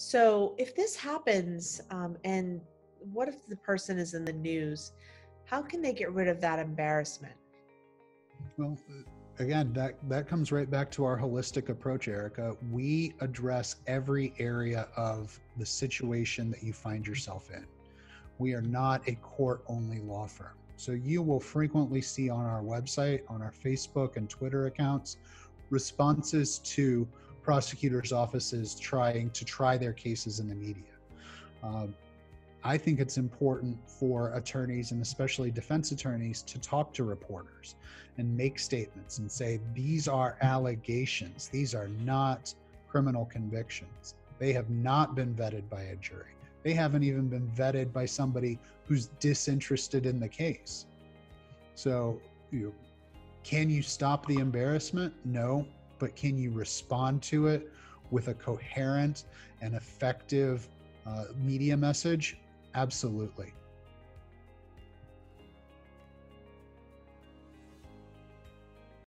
So, if this happens, um, and what if the person is in the news? How can they get rid of that embarrassment? Well, uh, again, that that comes right back to our holistic approach, Erica. We address every area of the situation that you find yourself in. We are not a court-only law firm. So you will frequently see on our website, on our Facebook and Twitter accounts, responses to prosecutors' offices trying to try their cases in the media. Um, I think it's important for attorneys and especially defense attorneys to talk to reporters and make statements and say, these are allegations, these are not criminal convictions. They have not been vetted by a jury. They haven't even been vetted by somebody who's disinterested in the case. So, you can you stop the embarrassment? No, but can you respond to it with a coherent and effective uh, media message? Absolutely.